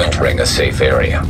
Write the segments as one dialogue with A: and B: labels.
A: entering a safe area.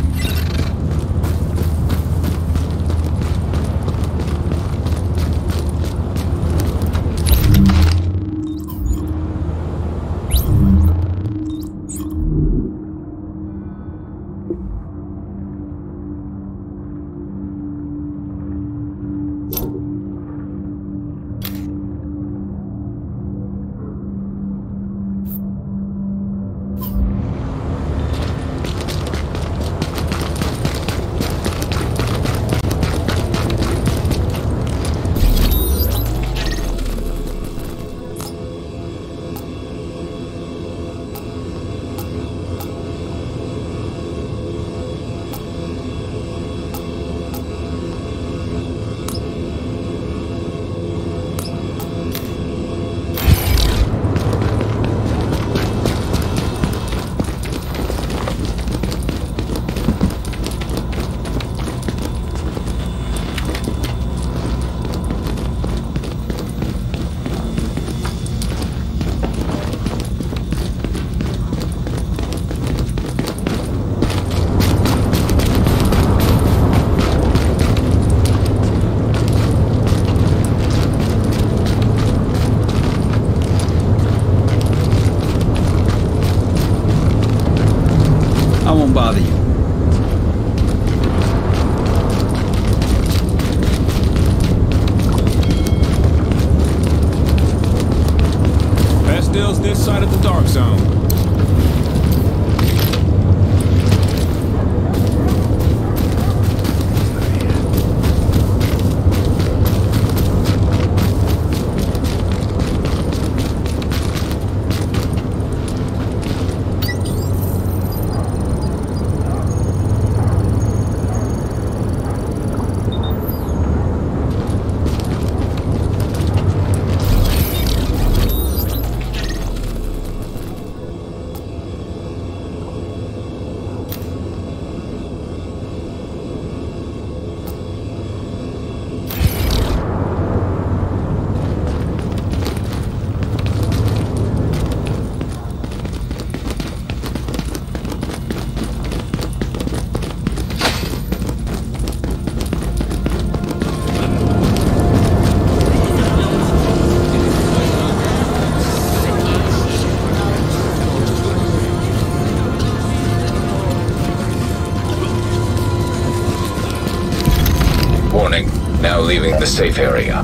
A: leaving the safe area.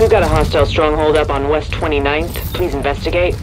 B: We've got a hostile stronghold up on West 29th. Please investigate.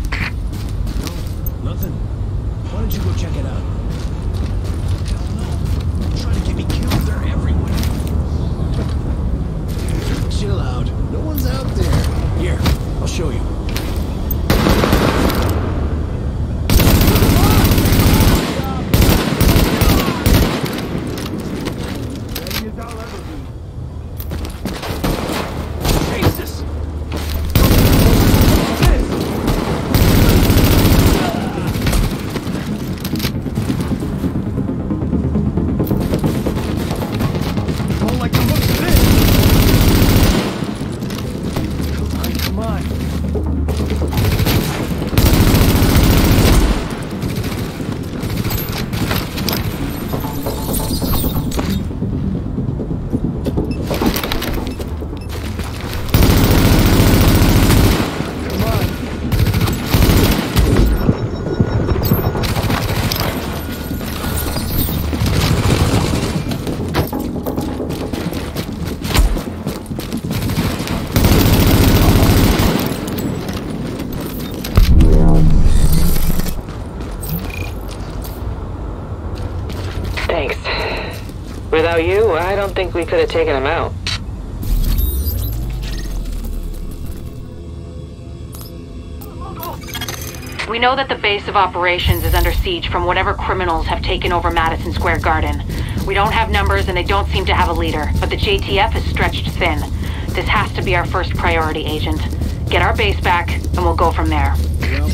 C: About you, I don't think we could have taken him out.
D: We know that the base of operations is under siege from whatever criminals have taken over Madison Square Garden. We don't have numbers and they don't seem to have a leader, but the JTF is stretched thin. This has to be our first priority, Agent. Get our base back, and we'll go from there.
B: Well,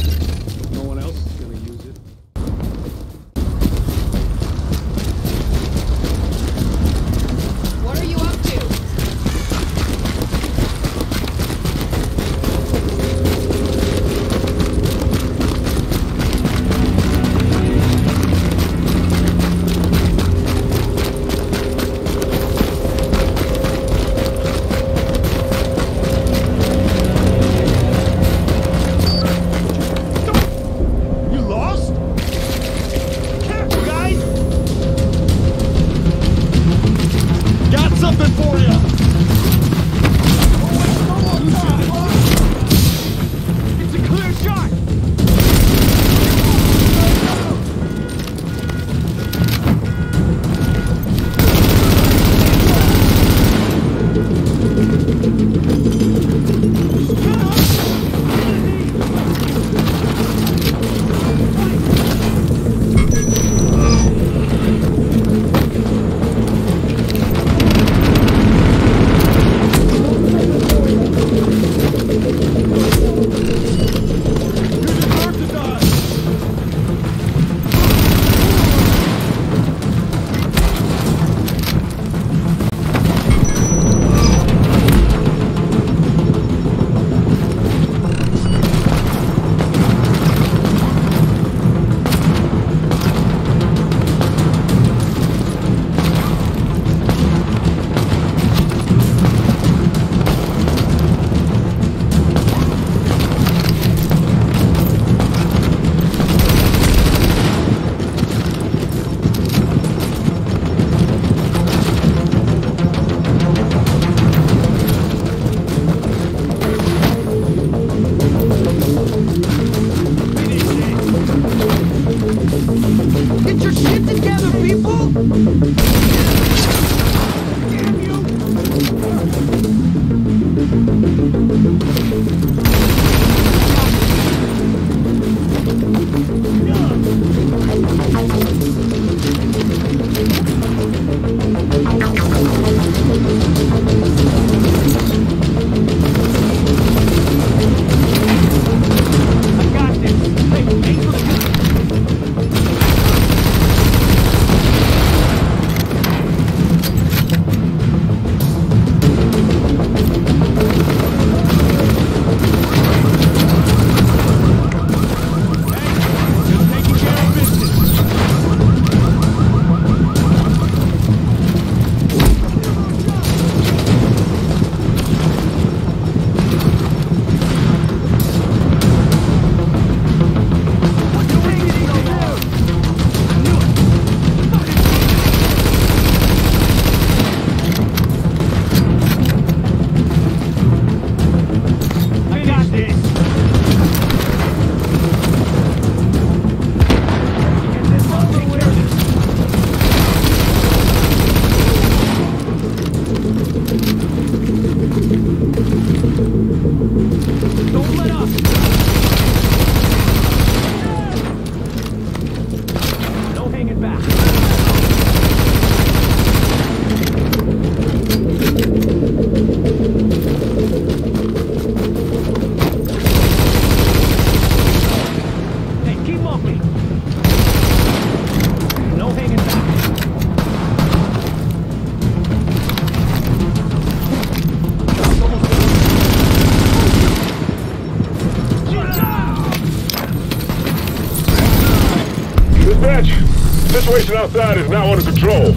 E: Dispatch, situation outside is now under control.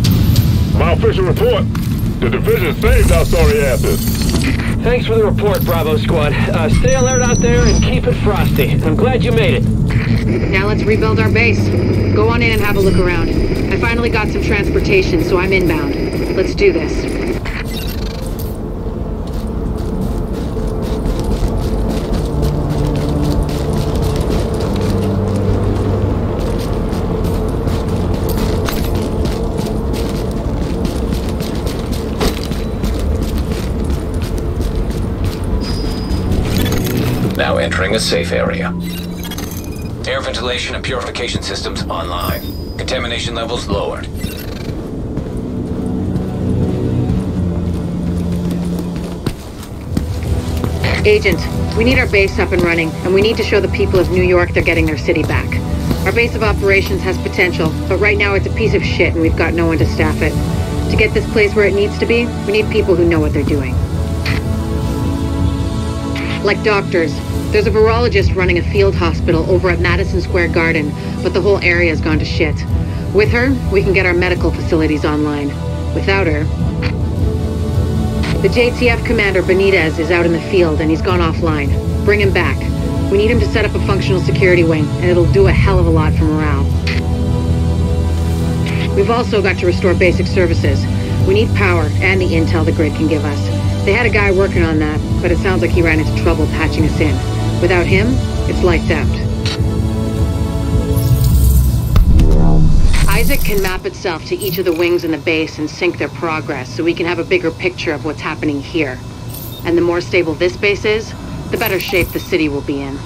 E: My official report, the division saved our sorry asses.
F: Thanks for the report, Bravo Squad. Uh, stay alert out there and keep it frosty. I'm glad you made it.
G: Now let's rebuild our base. Go on in and have a look around. I finally got some transportation, so I'm inbound. Let's do this.
A: A safe area. Air ventilation and purification systems online. Contamination levels lowered.
D: Agent, we need our base up and running, and we need to show the people of New York they're getting their city back. Our base of operations has potential, but right now it's a piece of shit and we've got no one to staff it. To get this place where it needs to be, we need people who know what they're doing. Like doctors. There's a virologist running a field hospital over at Madison Square Garden, but the whole area's gone to shit. With her, we can get our medical facilities online. Without her, the JTF commander Benitez is out in the field and he's gone offline. Bring him back. We need him to set up a functional security wing, and it'll do a hell of a lot for morale. We've also got to restore basic services. We need power and the intel the grid can give us. They had a guy working on that, but it sounds like he ran into trouble patching us in. Without him, it's lights out. ISAC can map itself to each of the wings in the base and sync their progress so we can have a bigger picture of what's happening here. And the more stable this base is, the better shape the city will be in.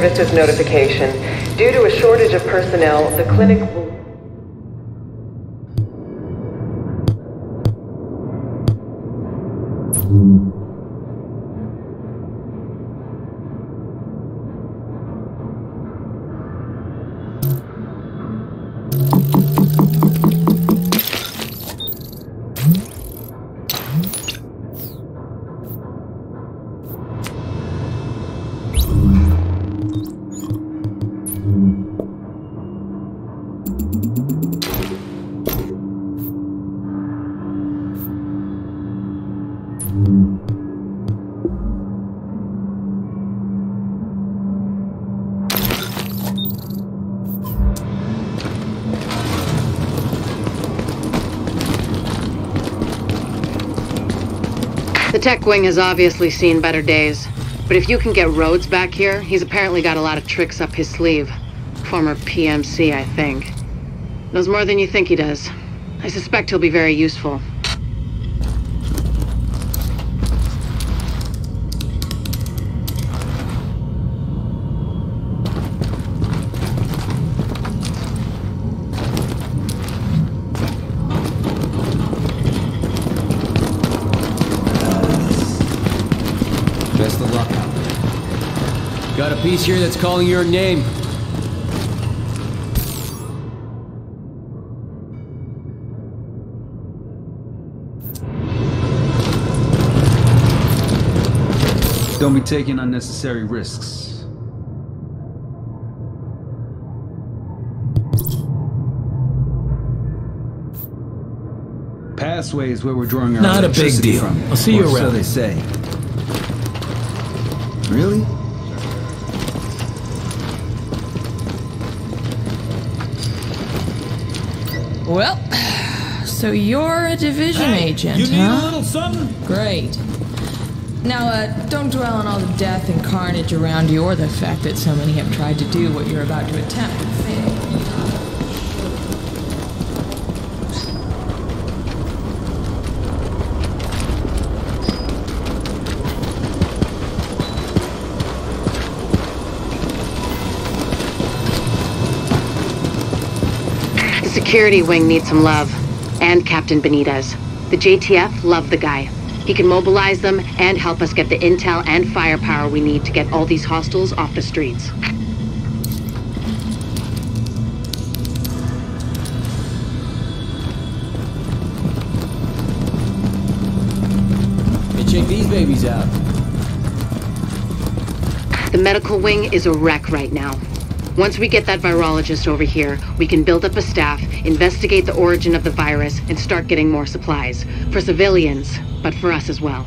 H: Services notification. Due to a shortage of personnel, the clinic will...
D: tech wing has obviously seen better days. But if you can get Rhodes back here, he's apparently got a lot of tricks up his sleeve. Former PMC, I think. Knows more than you think he does. I suspect he'll be very useful.
I: There. Got a piece here that's calling your name. Don't be taking unnecessary risks. Pathway is where we're drawing our
J: Not a big
I: electricity
J: deal.
I: from.
J: I'll see you
I: around. So they say.
K: Really?
L: Well, so you're a division agent,
J: You need
L: huh?
J: a little something?
L: Great. Now, uh, don't dwell on all the death and carnage around you or the fact that so many have tried to do what you're about to attempt
D: security wing needs some love. And Captain Benitez. The JTF love the guy. He can mobilize them and help us get the intel and firepower we need to get all these hostiles off the streets.
I: Hey, check these babies out.
D: The medical wing is a wreck right now. Once we get that virologist over here, we can build up a staff, investigate the origin of the virus, and start getting more supplies. For civilians, but for us as well.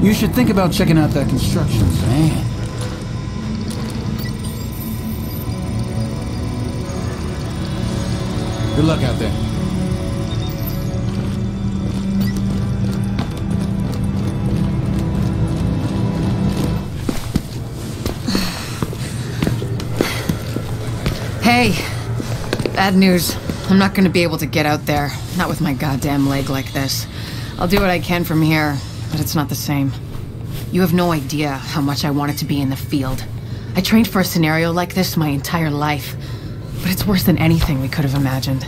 K: You should think about checking out that construction, man. Good luck out there.
M: Hey, bad news. I'm not gonna be able to get out there. Not with my goddamn leg like this. I'll do what I can from here, but it's not the same. You have no idea how much I wanted to be in the field. I trained for a scenario like this my entire life, but it's worse than anything we could have imagined.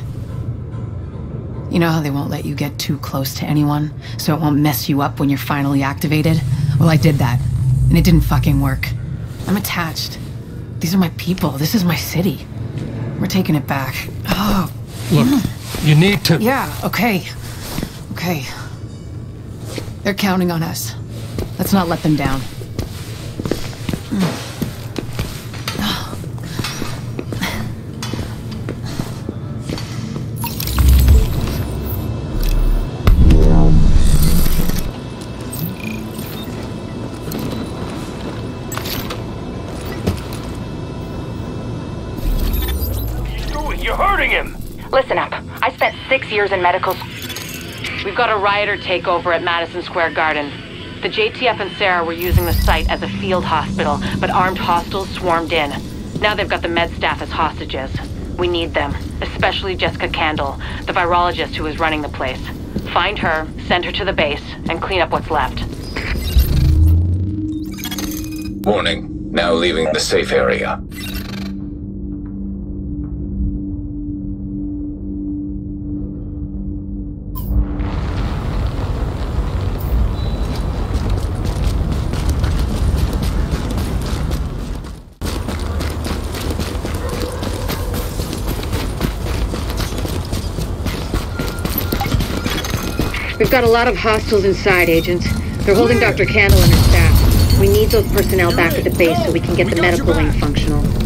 M: You know how they won't let you get too close to anyone, so it won't mess you up when you're finally activated? Well, I did that, and it didn't fucking work. I'm attached. These are my people. This is my city. We're taking it back. Oh.
N: Look, you need to.
M: Yeah, okay. Okay. They're counting on us. Let's not let them down.
O: You're
P: medical. We've got a rioter takeover at Madison Square Garden. The JTF and CERA were using the site as a field hospital, but armed hostiles swarmed in. Now they've got the med staff as hostages. We need them, especially Jessica Kandel, the virologist who is running the place. Find her, send her to the base, and clean up what's left.
A: Warning. Now leaving the safe area.
D: We've got a lot of hostiles inside, agents. They're holding Dr. Kandel and her staff. We need those personnel back at the base so we can get the medical wing functional.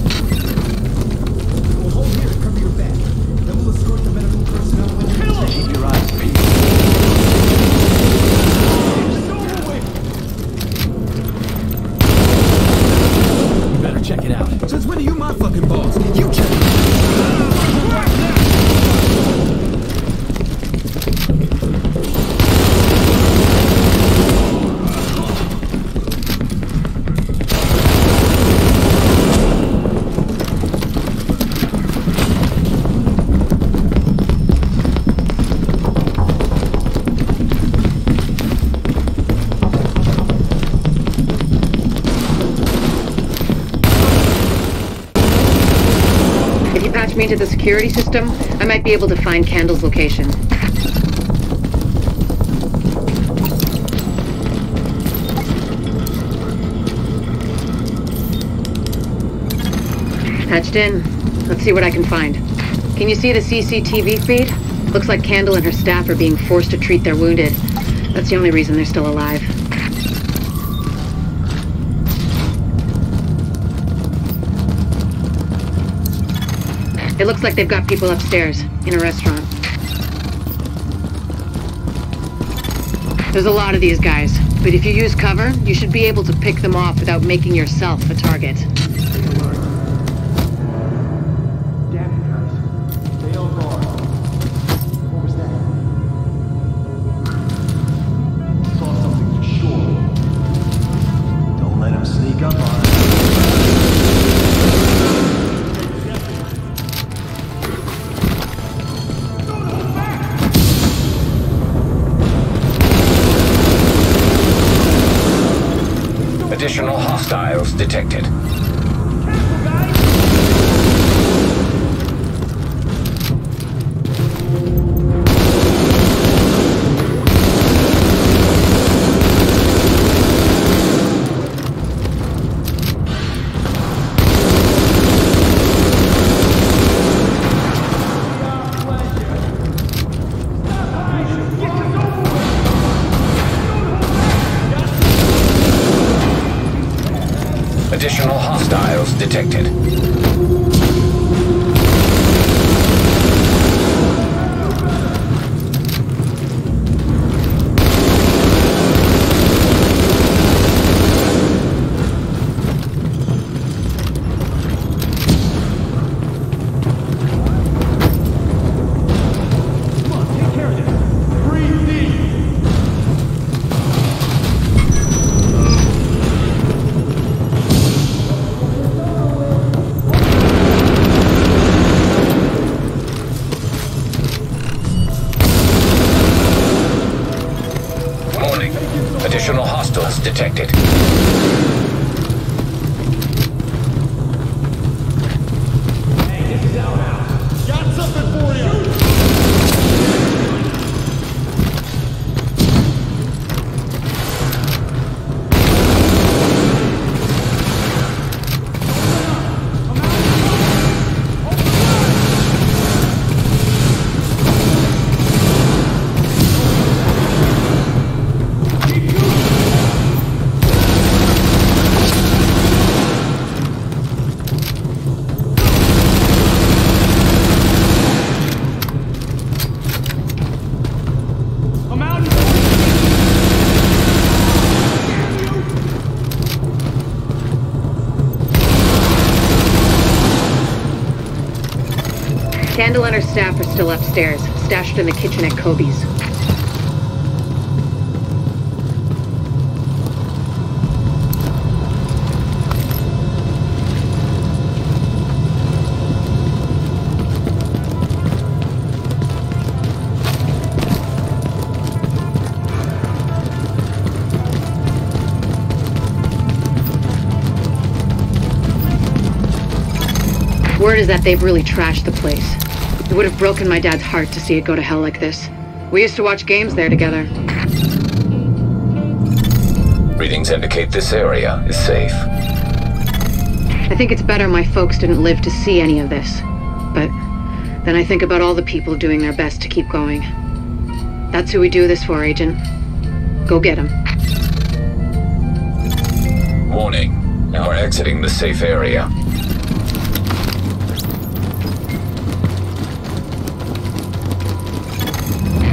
D: System, I might be able to find Kandel's location. Patched in. Let's see what I can find. Can you see the CCTV feed? Looks like Kandel and her staff are being forced to treat their wounded. That's the only reason they're still alive. It looks like they've got people upstairs, in a restaurant. There's a lot of these guys, but if you use cover, you should be able to pick them off without making yourself a target.
A: Additional hostiles detected.
D: Kandel and her staff are still upstairs, stashed in the kitchen at Kobe's. Word is that they've really trashed the place. It would have broken my dad's heart to see it go to hell like this. We used to watch games there together.
A: Readings indicate this area is safe.
D: I think it's better my folks didn't live to see any of this. But then I think about all the people doing their best to keep going. That's who we do this for, Agent. Go get him.
A: Warning. Now we're exiting the safe area.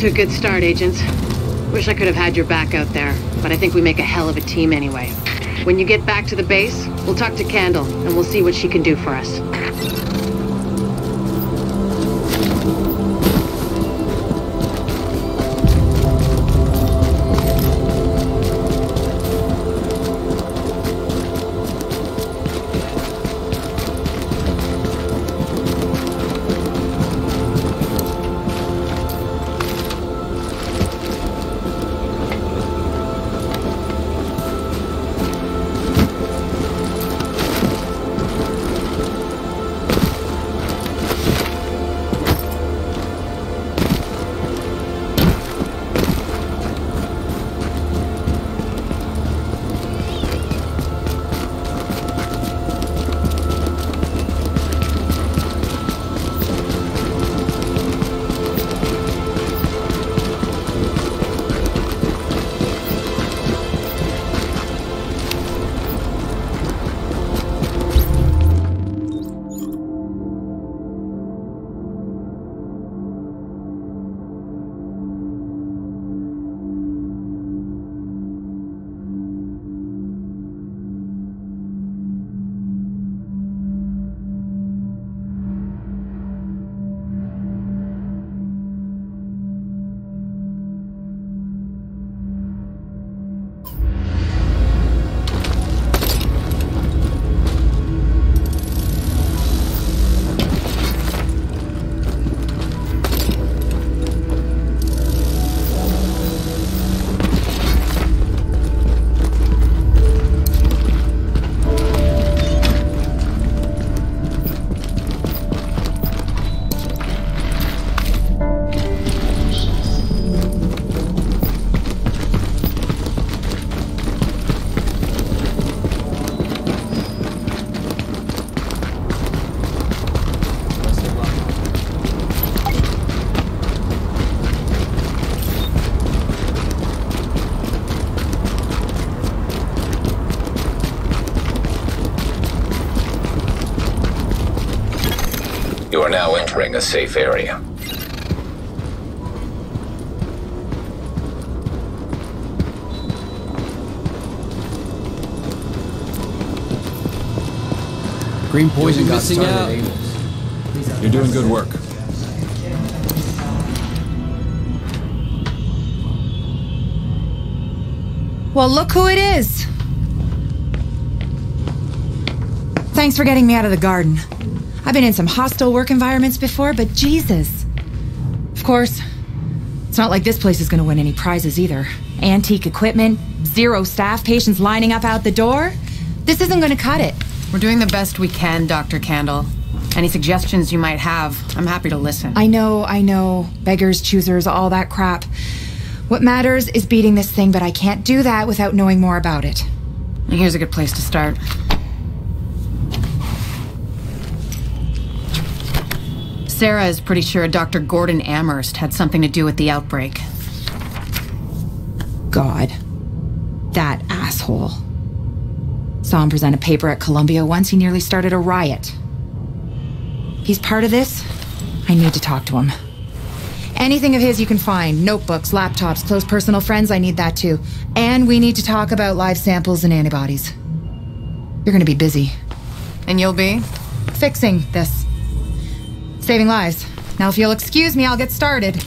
Q: To a good start, agents. Wish I could have had your back out there, but I think we make a hell of a team anyway. When you get back to the base, we'll talk to Kandel, and we'll see what she can do for us.
A: Entering a safe area.
I: Green poison
K: You'll
I: got
K: missing
I: started,
K: out. You're doing good work.
D: Well, look who it is. Thanks for getting me out of the garden. I've been in some hostile work environments before, but Jesus. Of course, it's not like this place is going to win any prizes either. Antique equipment, zero staff, patients lining up out the door. This isn't going to cut it.
R: We're doing the best we can, Dr. Kandel. Any suggestions you might have, I'm happy to listen.
D: I know, I know. Beggars, choosers, all that crap. What matters is beating this thing, but I can't do that without knowing more about it.
R: Here's a good place to start. CERA is pretty sure Dr. Gordon Amherst had something to do with the outbreak.
D: God. That asshole. Saw him present a paper at Columbia once. He nearly started a riot. He's part of this. I need to talk to him. Anything of his you can find notebooks, laptops, close personal friends, I need that too. And we need to talk about live samples and antibodies. You're gonna be busy.
R: And you'll be?
D: Fixing this. Saving lives. Now, if you'll excuse me, I'll get started.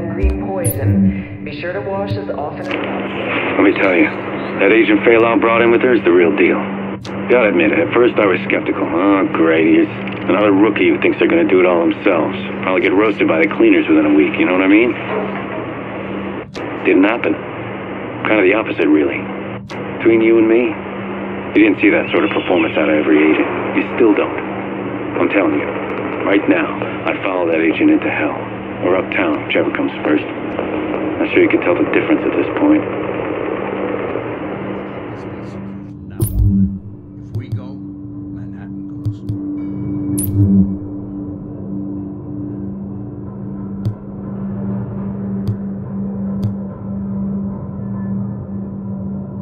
H: Combating green poison. Be sure to wash as often as.
S: Let me tell you, that agent Phelan brought in with her is the real deal. Gotta admit it, at first I was skeptical. Oh, great, he's another rookie who thinks they're gonna do it all themselves. Probably get roasted by the cleaners within a week, you know what I mean? Didn't happen. Kind of the opposite, really. Between you and me, you didn't see that sort of performance out of every agent. You still don't. I'm telling you, right now, I'd follow that agent into hell. Or uptown, whichever comes first. I'm sure you can tell the difference at this point.
K: If we go, Manhattan goes.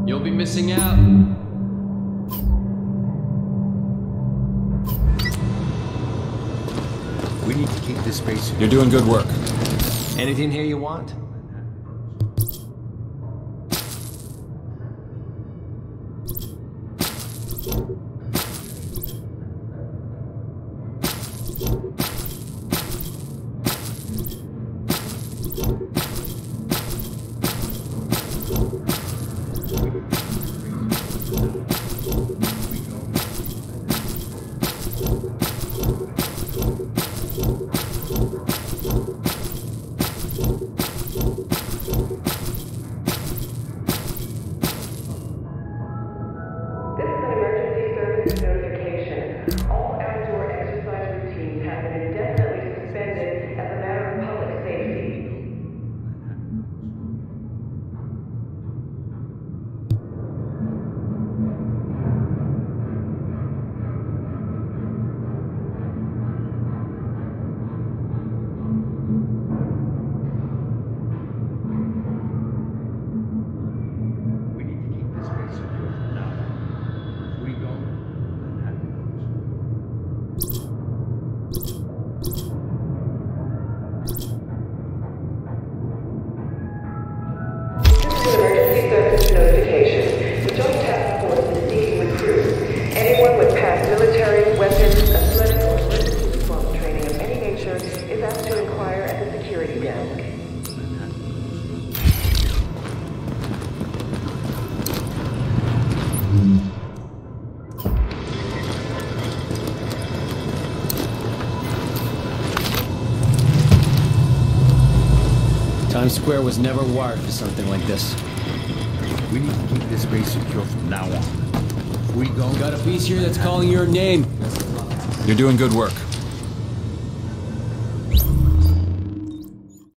I: You'll be missing out. You're doing good work.
J: Anything here you want?
I: Square was never wired for something like this.
K: We need to keep this base secure from now on. If we go,
I: Got a piece here that's calling your name.
T: You're doing good work.